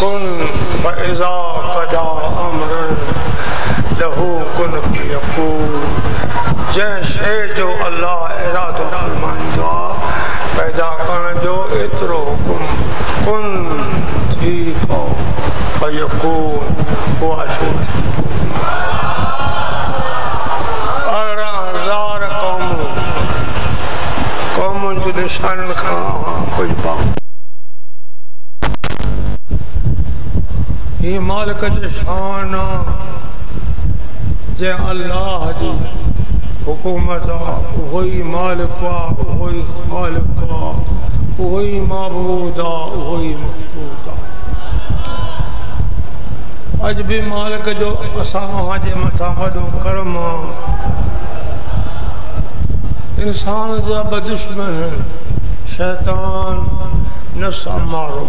کن فإذا مالك شانا جي الله جي حكومتا وهي مالكا وهي خالقا وهي معبودا وهي مخبودا اج بھی مالك جو اساں جي متا وڏو کرم انسان جا دشمن شیطان نفس امارو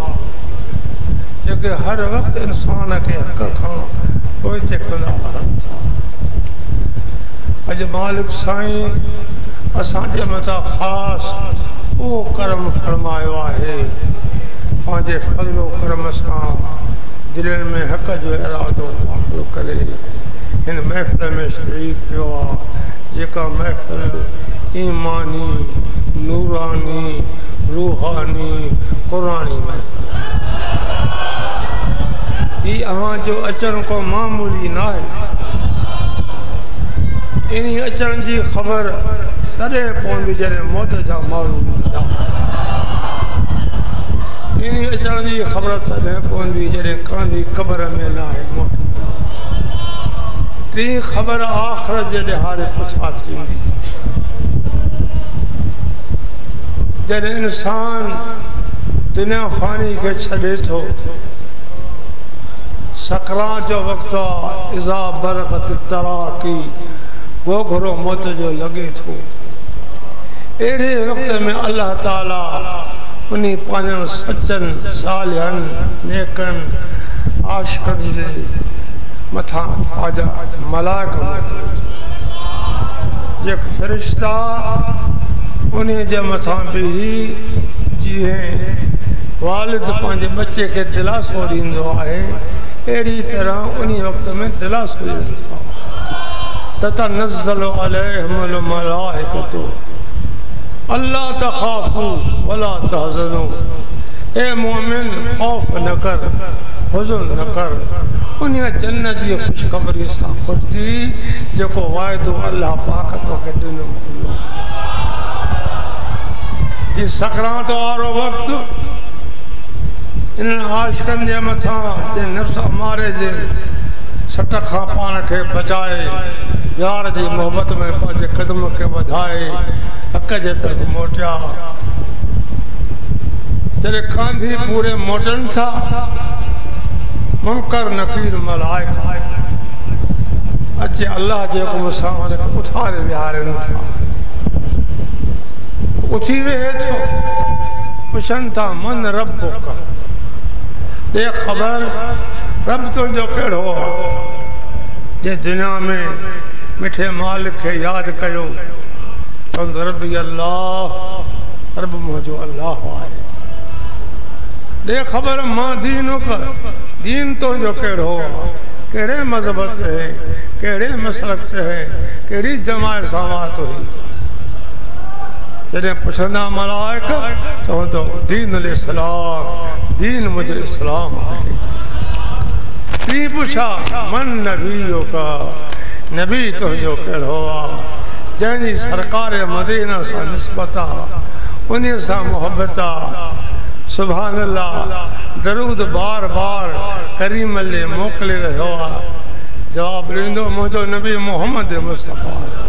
جيڪي هر وقت انسان کي حق کان پوءِ اڄ مالڪ سائين اسان جي مٿان خاص اهو ڪرم فرمايو آهي پنهنجي فزلو ڪرم سان دلن ۾ حق جو ارادو ڪري هن محفل ۾ شريڪ ڪيو آهي جيڪا محفل ايماني نوراني روحاني قراني محفل هي اهان جو اچڻ ڪو معمولي نه آهي ان اچڻ جي خبر تڏهن پوندي جڏهن موت جا ماڻهو ايندا. ان اچڻ جي خبر تڏهن پوندي جڏهن ڪانڌي قبر ۾ نه آهي موت ٽي خبر آخرت جي لحاظ پڇا ٿيندي. جڏهن انسان دنيا فاني کي ڇڏي ٿو سکراں جو وقتا اذا برقت تراقی وہ گھرو موت جو لگے تھو اڑے وقت میں اللہ تعالیٰ انہی پانجن سچن، صالحن، نیکن، عاشقن دے متھا آجا ملاک جک فرشتہ انہیں جے متھا بھی جی ہیں۔ والد پانجے بچے کے دلاسو دیندو آئے۔ اہڑی طرح انہی وقت میں دلاس ہو جاتا تتنزل علیہم الملائکتو اللہ تخافو ولا تحزنو۔ اے مومن، خوف نہ کر حضر نہ کر۔ انہی جنہ جی خوش قبری سا کرتی جو کو وائدو اللہ پاکتو کے دنوں یہ سکران تو آرہ وقت انهن آشڪن جي مٿان جي نفس اماري جي سٽ کان پاڻ کي بچائي يار جي محبت ۾ پنهنجي قدم کي وڌائي حق جي طرف موٽيا. جڏهن ڪانڌي پوري موٽن ٿا منڪر نڪير ملائڪ اچي الله جي حڪم سان اٿاري وهارن ٿا اٿي ويهي ٿو پڇن ٿا من رب ڪر یہ خبر رب تو جو کہڑو جے دنیا میں مٹھے مالک ہے، یاد کرو تند رب اللہ، رب مجھو اللہ آئے۔ دے خبر ماں دینوں کا، دین تو جو کہڑو، کہڑے مذہبت ہے، کہڑے مسلکت ہے، کہڑی جماعت ساوات ہوئی جنہیں پچھنا ملائک تو تو دین علیہ السلام، دین مجھے اسلام آئے تی پچھا من نبیوں کا؟ نبی تو جو ہوا جنہی سرکار مدینہ سا نسبتا انہی سا محبتا سبحان اللہ، درود بار بار کریم اللہ موقع رہوا جواب لیندو مجھو نبی محمد مصطفیٰ۔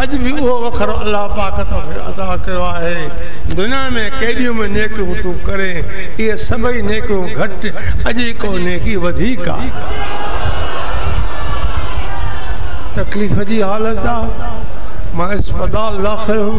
اج بھی وہ وخر اللہ پاک تو عطا کروا ہے۔ دنیا میں کیڑیوں میں نیکو تو کرے یہ سبھی نیکو گھٹ اج کو نیکی ودھیک کا۔ تکلیف جی حالت ما اسپتال داخل ہوں۔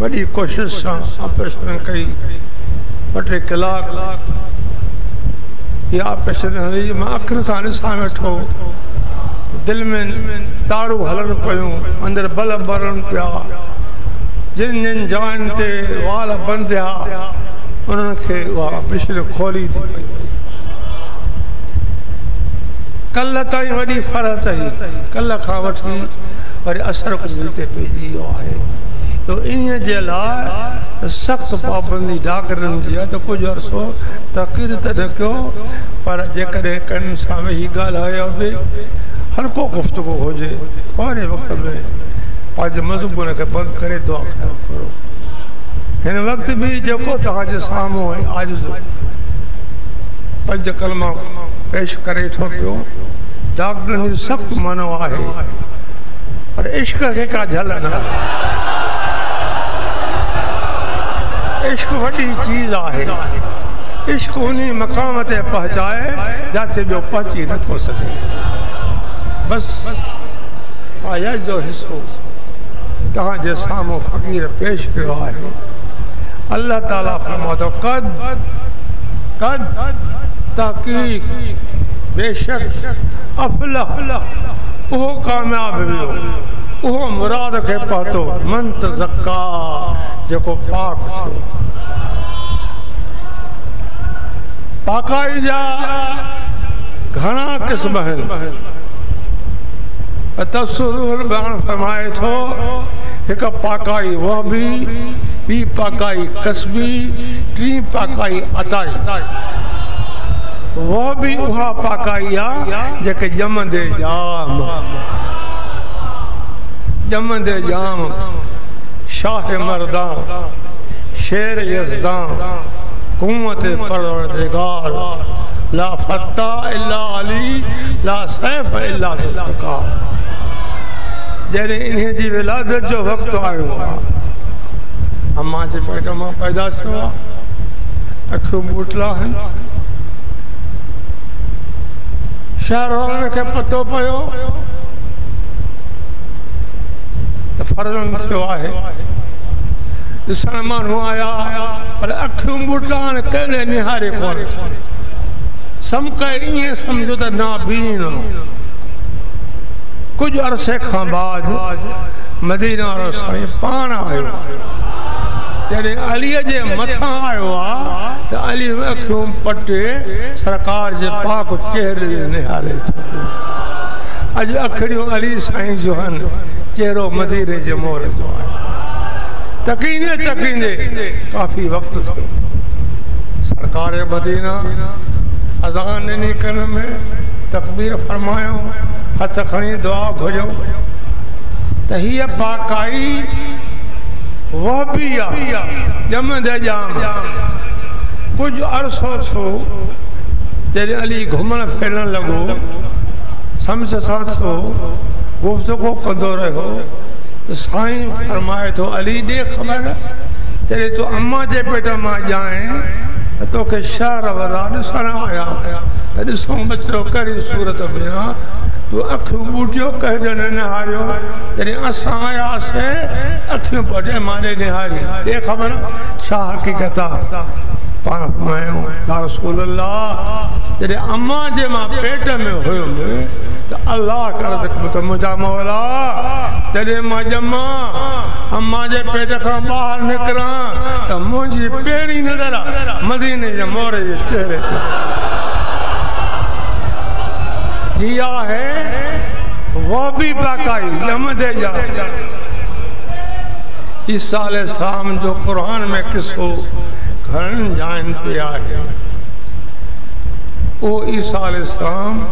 وڏي ڪوشش سان آپريشن ڪئي. ٻه ٽي ڪلاڪ. اها آپريشن هلي مان اکين سان ڏسان ويٺو. دل ۾ تارون هلن پيون. اندر بل ڀرن پيا. جن جن جائن تي وال بند ٿيا انهن کي اها آپريشن کولي ٿي پئي ڪلهه تائين وڏي فرت هئي ڪلهه کان وٺي وري اثر ڪجهه دل تي پئجي ويو آهي ته ان جي لاءِ سخت پابندي ڊاڪٽرن جي آهي ته ڪجهه عرصو تڪير ته نه ڪيو پر جيڪڏهن ڪن سان ويهي ڳالهايو به هلڪو گفتگ هجي ٿوري وقت ۾ پنهنجي مضمون کي بند ڪري دعا ڪرو. هن وقت به جيڪو توهان جي سامهون آهي آز پنج ڪلما پيش ڪري ٿو پيو ڊاڪٽرن جي سخت منو آهي اور عشق کے کا جھلنا عشق وڈی چیز آہے۔ عشق انہی مقامتیں تے پہچائے جاتے جو پہنچی نہ تو سکے۔ بس آیا جو حصو تہاں جے سامو فقیر پیش کیو آئے اللہ تعالیٰ فرماتا قد قد، تحقیق، بے شک، افلح۔ وہ کامیاب بھی ہو۔ وہ مراد کے پاتو۔ منت زکا جو کو پاک تھے۔ پاکائی جا۔ گھنا قسم ہے۔ تصور بیان فرمائے تو ایک پاکائی وہ بھی، بی پاکائی قسمی، تین پاکائی عطائی۔ وہ بھی اوہا پاکائی آیا جکے جمد جام۔ جمد جام۔ شاہ مردان، شیر یزدان قومت پردگار لا فتح الا علی، لا سیف الا دلکار جہنے انہیں جی ولادت جو وقت آئے ہوا۔ ہم ماں سے پیدا سے ہوا اکھو بوٹلا ہے وارن کي پتو پيو ته فرضن ٿيو آهي ڏسڻ ماڻهو آيا پر اکيون آهن ڪهڙي نهاري ڪونه سمڪ ائين سمجهو ته نابين ڪجهه عرصي کان بعد مدينا وارو سائين پاڻ آيو جڏهن اليءَ جي مٿان آيو آهي ته علي اکيون پٽي سرڪار جي پاڪ چهري نهاري ٿو. اڄ اکڙيون علي سائين جو آهن چهرو مديني جي مور جو آهي. تڪيندي تڪيندي ڪافي وقت ٿيو. سرڪار مدينا اذان ڏني ڪن ۾ تڪبير فرمايو هٿ کڻي دعا گهريو. ته هيءَ پاڪائي وہبیہ جمع جام۔ کچھ عرصو سو جدی علی گھمن پھرن لگو۔ سمجھ ساتھ سو گفتگو کندو رہو۔ تو سائیں فرمائے تو علی دے خبر۔ تیرے تو اماں جے پیٹ ماں جائیں۔ تو کہ شہر ودا ڈسن آیا۔ ڈسوں بچڑو کری صورت بنا تو اکھوں بوٹیو کہہ جنے نہاریو۔ یعنی اساں آیا سے اکھوں بڑے مانے نہاری یہ خبر شاہ حقیقتا۔ پانا فرمائے ہوں یا رسول اللہ یعنی اماں جے ماں پیٹ میں ہوئے میں تو اللہ کردک متمجا مولا۔ تیرے ماں جمع اماں جے پیٹ کھاں باہر نکراں، تو مجھے پیڑی نظر مدینے جے مورے جے چہرے تھے کیا ہے۔ وہ بھی باقائی دے جا اس سال سام جو قرآن میں کس کو گھن جان پیا ہے، وہ اس سال سام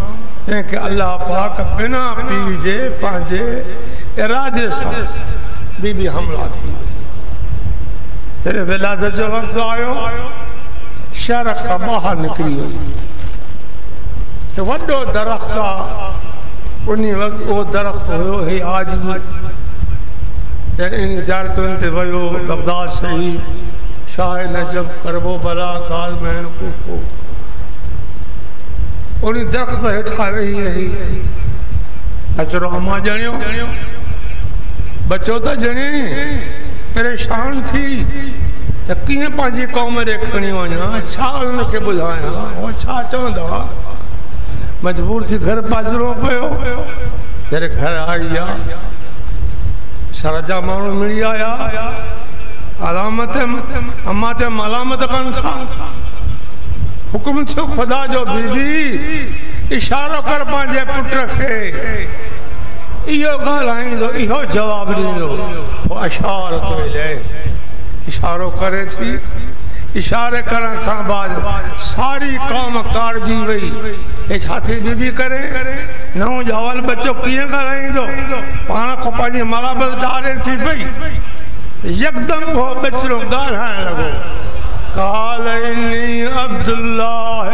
کہ اللہ پاک بنا پیجے پانجے ارادے سان بی بی حملہ تھی تیرے ولادت جو وقت آیو شرق باہر نکلی ہوئی۔ تو وڈو درخت انہی وقت وہ درخت ہوئے ہی آج یعنی انہی زیارتوں انتے ویو بغداد سے ہی شاہ نجب کربو بلا کاز میں کو کو انہی درخت ہٹھا رہی رہی اچھو اما جنیو بچو تا جنی پریشان تھی کیے پانچی قوم رکھنی وجہ چھا ان کے بجھایا وہ چھا چاہتا مجبور تھی، گھر پاجروں پہ ہو۔ تیرے گھر آئیا شرجہ مانو ملی آیا۔ علامت اما تے ملامت کن تھا۔ حکم چھو خدا جو بی بی اشارہ کر پانجے پٹ رکھے۔ ایو گال آئیں دو ایو جواب دی دو۔ وہ اشارت لے۔ اشارو کرے تھی۔ اشارے کرن کھان بعد ساری قوم کار جی وئی اے چھاتی بی بی کرے نو جوال بچو کیے کریں دو پانا کھپا جی مالا بس ڈارے تھی بھئی۔ یک دم وہ بچروں گال ہائیں لگو۔ قال انی عبداللہ،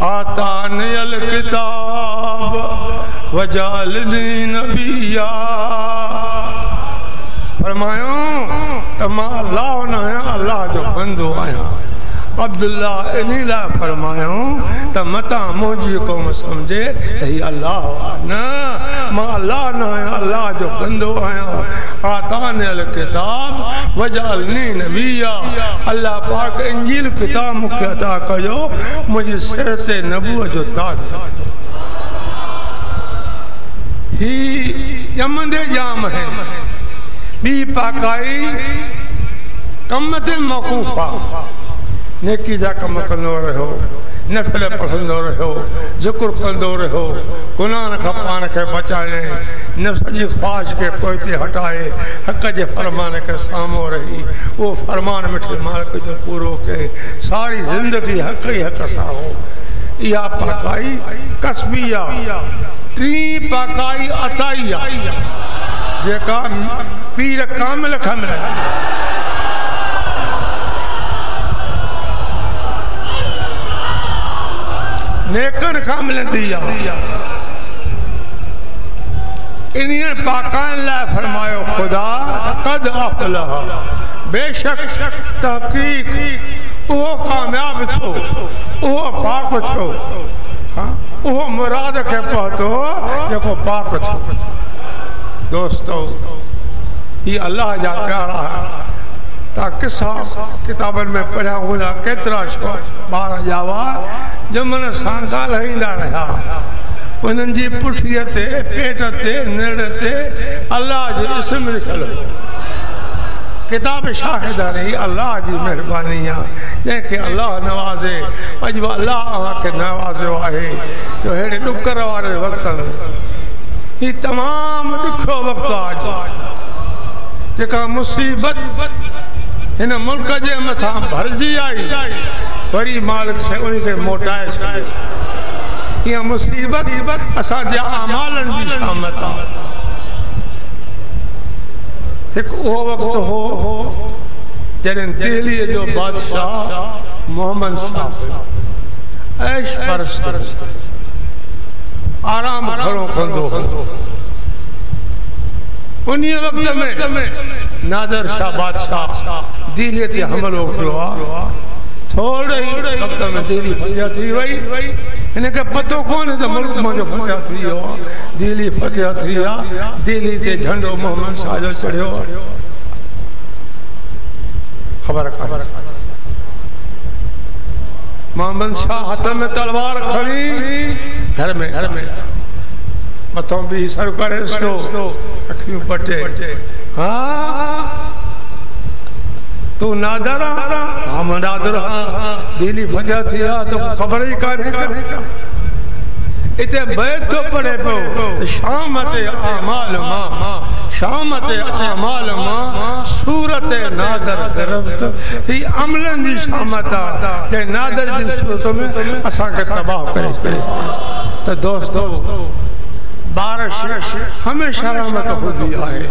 آتانی الکتاب وجالنی نبیہ فرمایوں تما اللہ ہونا ہے اللہ جو بندو آیا عبداللہ انہی لائے فرمایوں تا متا موجی کو مسمجھے تہی اللہ ہوا نا ما اللہ نہ ہے اللہ جو بندو آیا آتان الکتاب وجعلنی نبیہ اللہ پاک انجیل کتاب مکہ عطا کجو مجھے سرت نبوہ جو تاج رکھو ہی یمن دے جام ہے بی پاکائی کمت موقوفہ۔ نیکی جا کم کندو رہو نفل پسندو رہو ذکر کندو رہو، گناہ کا پان کے بچائے، نفس جی خواہش کے پوئتے ہٹائے، حق جے فرمان کے سامو رہی۔ وہ فرمان مٹھے مالک جو پورو کے، ساری زندگی حق ہی حق سامو یا پاکائی، کسبیہ۔ ٹری پاکائی، عطائیہ۔ جے کا پیر کامل کھمل ہے۔ نیکن کامل دیا۔ انہیں پاکان لائے فرمائے، خدا قد افلہ بے شک تحقیق وہ کامیاب چھو وہ پاک چھو ہاں؟ وہ مراد کے پہتو جب پاک چھو دوستو، یہ اللہ جا پیارا ہے۔ تا قصہ کتابن میں پڑھا ہونا کترا شو بارا جاوا جو من سانگال ہی نہ رہا انہن جی پٹھیتے پیٹتے نڑتے اللہ جو اسم لکھلو کتاب شاہدہ رہی، اللہ جی مہربانیاں جن کے اللہ نوازے اجب اللہ آہاں کے نوازے واہے، جو ہیڑے ڈکر وارے وقت میں یہ تمام دکھو وقت آج جکا مصیبت ہن ملک جے متھا بھرجی آئی وری مالک سے انہی کے موٹائے چھے یہ مصیبت اسا جے اعمالن جی شامت آ ایک او وقت ہو جنن دہلی جو بادشاہ محمد شاہ۔ عیش پرست آرام کھڑوں کھندو انہی وقت میں نادر شاہ بادشاہ دیلیت حمل ہو کروا تھوڑے ہی وقت میں دیلی فتح تھی وئی انہیں کہ پتو کون ہے تو ملک میں جو فتح تھی ہو؟ دیلی فتح تھی ہو دیلی تے جھنڈو محمد شاہ جو چڑھے ہو۔ خبر کھا محمد شاہ حتم میں تلوار کھڑی۔ گھر میں گھر میں۔ متوں بھی سر کرے سٹو اکھیوں پٹے۔ ہاں۔ تو نادر ہم نادر ہاں دیلی فجا تھی تو خبر ہی کہنے کا اتے بیت تو پڑے پو شامت آمال ماں شامت اعمال ما صورت نادر گرفت ہی عملن دی شامت آ کہ نادر جی صورت میں اسا کے تباہ کرے کرے تو دوستو بارش ہمیشہ رحمت خودی آئے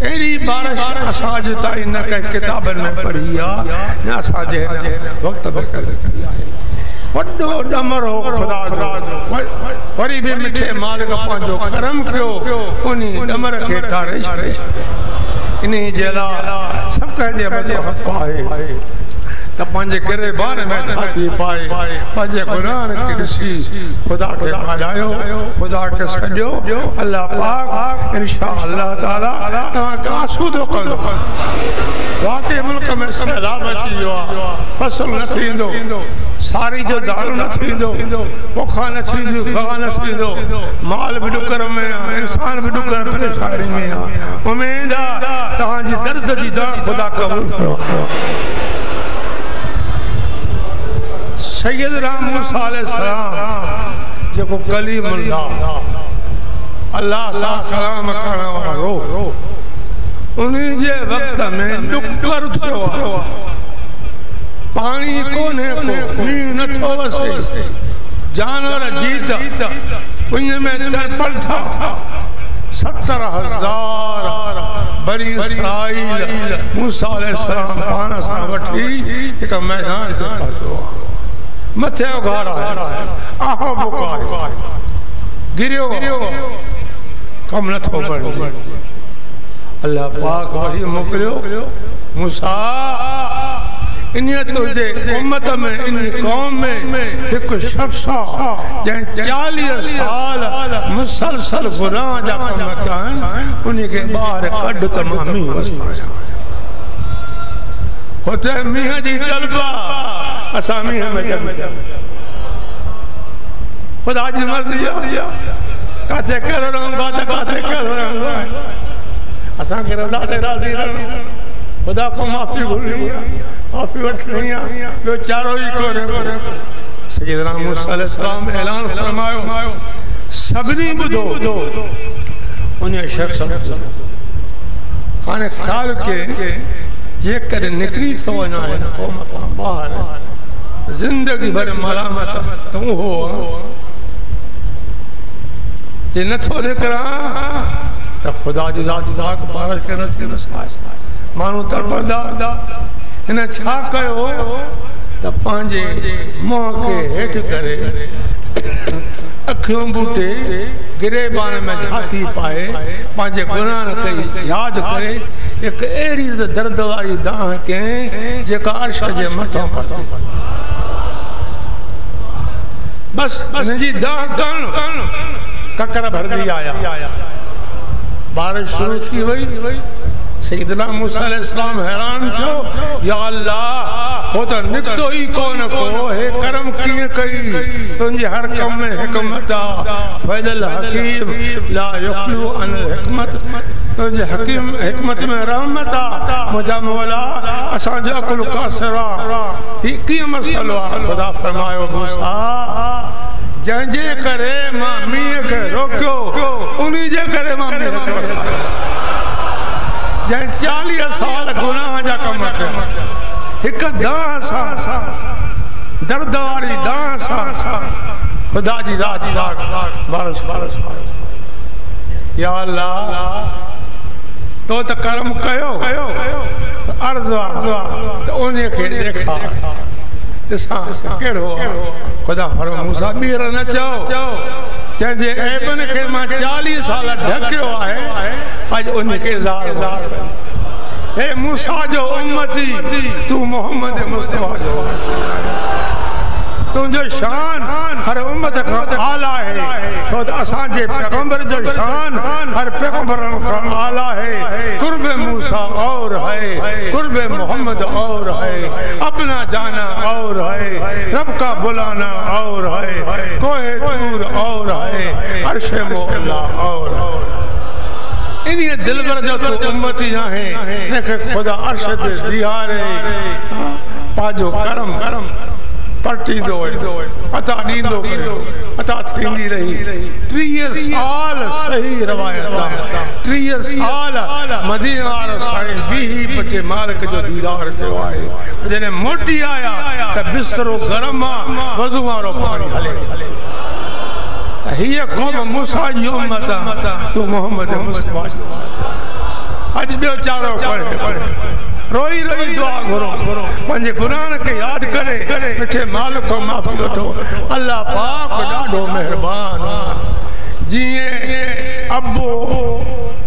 ایری بارش اساج تائی نہ کہ کتابن میں پڑھی آ نہ اساج ہے وقت بکر کری آئے وڈو ڈمر ہو خدا جو وری بھی مٹھے مالک پانچو کرم کیو انہی ڈمر کے تارش انہی جلا سب کہہ دیا بچے حق پائے تا پانچے کرے بارے میں تھاتی پائے پانچے قرآن کی رسی خدا کے آجائیو خدا کے سجو۔ اللہ پاک، انشاءاللہ تعالی تمہاں کا آسود و قدو واقعی ملک میں سمیدہ بچی ہوا۔ فصل نہ تھیندو ساری جو دارو نہ تھیندو پوکھا نہ تھیندو گاہ نہ تھیندو مال بھی ڈکر میں انسان بھی ڈکر پریشانی میں امید تہاں جی درد جی دار خدا قبول کرو۔ سید رام موسیٰ علیہ السلام جو کو کلیم اللہ اللہ سا کلام کرنا وارو انہیں جے وقت میں ڈکر تھو پانی کونے کو نی نتھو وسے جانور جیتا۔ انہیں میں تر پڑھتا ستر ہزار بری اسرائیل موسیٰ علیہ السلام پانا سا وٹھی ایک میدان جو پاتو متھے اگھارا ہے۔ آہو بکا ہے گریو۔ کم نہ تھو بڑھ دی اللہ پاک وحی مکلیو موسیٰ انہی تجھے امت میں انہی قوم میں ایک شخصا جہاں چالی سال مسلسل گناہ جا کر مکان انہی کے باہر کڈ تمامی وسایا۔ ہوتے میہ جی طلبہ اسامی ہمیں جب خدا جی مرضی آیا کہتے کر رہا ہوں بات کہتے کر رہا ہوں۔ اساں کے رضا دے راضی رہا خدا کو معافی بھول لیا معافی وٹ لیا جو چاروں ہی کو رہے سیدنا موسیٰ علیہ السلام اعلان فرمائیو سبنی بدو انہیں شخص خانے خیال کے، یہ کر نکلی تو ونا ہے قومت باہر زندگی بھر ملامت تو ہو یہ نتھو نکرا تو خدا جی ذات ذات بارش کے نتھے نساج مانو تربندہ انہیں چھا کہو تو پانجے موہ کے ہیٹ کرے اکھیوں بوٹے گرے بانے میں جھاتی پائے پانجے گناہ کئی یاد کرے ایک ایری درد واری داں کہیں جے کا عرش جے مٹھوں پاتے بس نجی داں کن ککر بھر دی آیا. بارش شروع تھی وئی سیدنا موسیٰ علیہ السلام حیران چھو یا اللہ وہ تو نکتو ہی کون کو ہے کرم کیے کئی تنجی ہر کم میں حکمتا فید الحکیم لا یخلو ان الحکمت تنجی حکیم حکمت میں رحمتا مجھا مولا اسان جو اکل کاسرا ہی کی مسئلہ خدا فرمائے موسیٰ جنجے کرے ماں میہ کے روکو انہی جے کرے ماں میہ کے روکو جن چالی سال گناہ جا کم کیا ایک دان سا دردواری دان سا خدا جی ذات ذات بارس بارس بارس یا اللہ، تو تو کرم کہو عرض تو انہیں کے دیکھا۔ جساں کڑھو خدا فرم موسیٰ بیرہ نہ چاہو۔ چاہتے ایبن کے ماں چالی سالہ ڈھکیو آئے، آج ان کے زار اے موسیٰ جو امتی، تو محمد مصطفیٰ جو۔ آئے جو شان ہر امت کا آلہ ہے۔ تو اسان جے پیغمبر جو شان ہر پیغمبر کا آلہ ہے۔ قرب موسیٰ اور ہے۔ قرب محمد اور ہے۔ اپنا جانا اور ہے۔ رب کا بلانا اور ہے۔ کوہ دور اور ہے۔ عرش مولا اور ہے۔ انہی دل بر جو تو امتی جاہیں دیکھے خدا عرش دیارے ہاں، پاجو کرم کرم۔ پٹی دو عطا نہیں دو عطا تھیندی رہی۔ تری سال صحیح روایت تری سال مدینہ آر سائن بھی پچے مالک جو دیدار جو آئے جنہیں موٹی آیا تب بسترو گرمہ وزوہ رو پانی ہلے۔ ہلے ہی قوم موسیٰ جی امتا تو محمد مصطفیٰ۔ آج بیو چاروں پڑھے پڑھے پڑھے۔ روئي روئي دعا گهرو پنهنجي گناهن کي ياد ڪري مٺي مالڪ معافي وٺو. الله پاڪ ڏاڍو مهربان جيئن ابو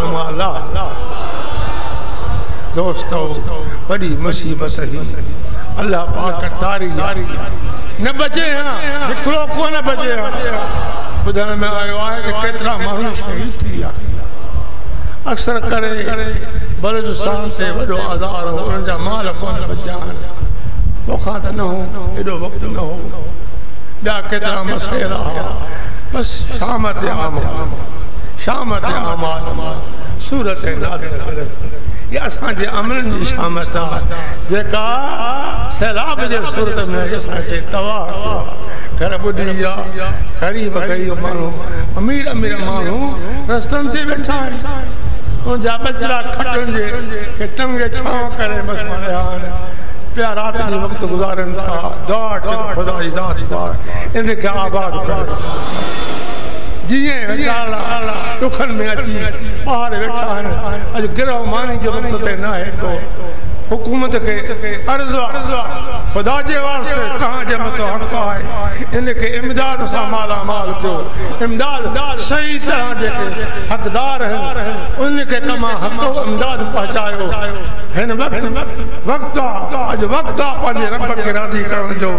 سبحان اللہ۔ دوستو، بڑی مصیبت ہی اللہ پاک تاری نہ بچے ہاں نکلو کو نہ بچے ہاں؟ خدا میں آیو آئے کہ کتنا مانو شہید تھی اکثر کرے، بلوچستان تے وڈو آزار ہو انجا مال کو نہ بچان ہاں؟ بخا نہ ہو، ایڈو وقت نہ ہو۔ ڈا کترہ مسئلہ بس شامت عام ہو۔ شامت عمال صورت نادر یہ اساں جے عمل جی شامت جے کا سیلاب جے صورت میں جے ساں جے توا گھر بڈی یا غریب گئی مانو امیر امیر مانو رستن تے بیٹھا ہے. اون جا بچڑا کھٹن جے، کہ ٹم کے چھاو کرے بس مانے ہاں پیارا تے وقت گزارن تھا. دا خدا ذات پاک. ان کے آباد کرے؟ جیے وچالا ڈکھن میں اچی پار ویٹھا آہن گرہ مانی جو وقت نہ ہے کو حکومت کے عرض خدا جے واسطے کہاں جے مت ہڑکو ہے۔ ان امداد سا مالا مال کو۔ امداد صحیح طرح جے کے حقدار ہیں۔ ان کے کما حق و امداد پہنچایو ہن وقت وقت۔ اج وقت پنج رب کے راضی کرن جو۔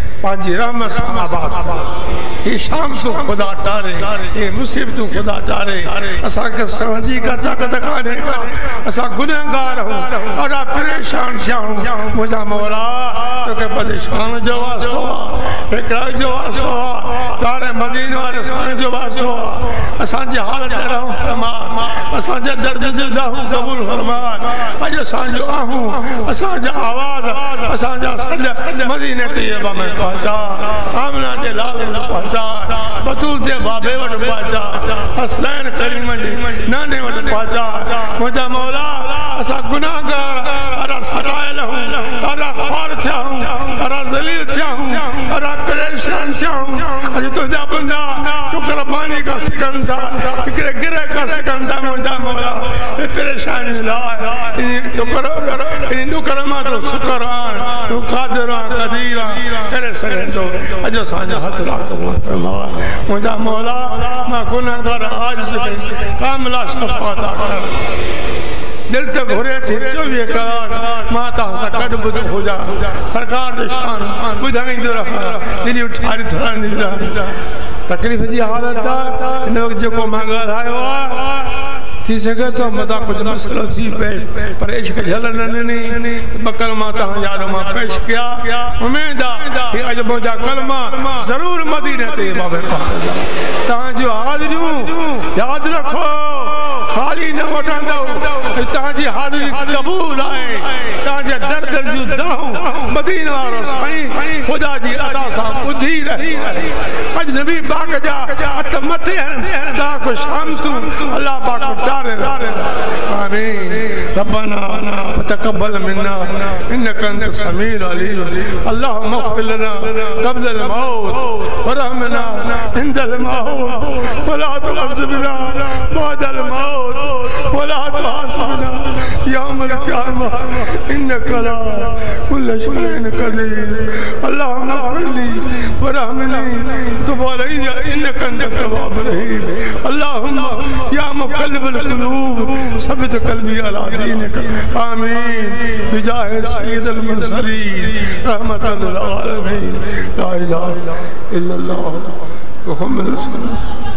پانچی رحمہ آباد۔ یہ شام تو خدا ٹارے، یہ مصیب تو خدا ٹارے۔ اسا کے سمجھی کا طاقت کانے کا اسا گنہگار ہوں، اور پریشان شاہوں۔ مجھا مولا، تو کہ پریشان جو واسطہ فکر جو واسطہ مدین وارے سان جو واسطہ اسان جي حالت رهون فرما اسان جي درد جو جاهون قبول فرما اڄ اسان جو آهون اسان جا آواز اسان جا سڏ مديني تييبا ۾ پهچا. آمنه جي لال ۾ پهچا. بتول جي بابي وٽ پهچا. هسنين ڪريم جي ناني وٽ پهچا. منهنجا مولا اسان گناهگار پاني ڪا سڪن ٿا هڪڙي گرهه ڪا سڪن ٿا منهنجا مولا پريشاني لاءِ ان ٽڪر ان ٽڪر مان تو شڪر آڻ تون قادر آهين قدير آهين ڪري سگهي ٿو اڄ اسان جا هٿ فرما منهنجا مولا مان گناهگار آج سي ڪاملا شفا ٿا ڪر. دل تي گهري ٿي چوويهه ڪلاڪ مان توهان سان گڏ ٻڌو هجان سرڪار جو شان ٻڌائيندو رهان. دليون ٺاري ٺهندي رهان تڪليف جي حالت آهي. هن وقت جيڪو مان ڳالهايو آهي کسی کے تو مدہ کچھ مسئلہ تھی پہ پریش کے جھلننی بکلمہ تہاں یادمہ پیش کیا امیدہ یہ عجبوں جا کلمہ ضرور مدینہ تے باب پاک جا تہاں جو حاضریوں یاد رکھو، خالی نہ ہوتاں دو تہاں جی حاضری قبول آئے۔ تہاں جی درد جو دہوں مدینہ آرہ سائیں، خدا جی عطا صاحب ادھی رہی اج نبی پاک جا اتمتے ہیں تاکو شامتوں اللہ پاکو ٹاکو دارنا آمين. ربنا تقبل منا. إنك أنت السميع العليم. اللهم اغفر لنا قبل الموت ورحمنا عند الموت. ولا تعذبنا بعد الموت. ولا تعذبنا يوم القيامة. إنك لا كل شيء قدير. اللهم اغفر لي ورحمني تب علي إنك أنت التواب الرحيم اللهم يا مقلب القلوب، ثبت قلبي على دينك آمين بجاه سيد المرسلين رحمة للعالمين لا الہ الا اللہ، محمد رسول الله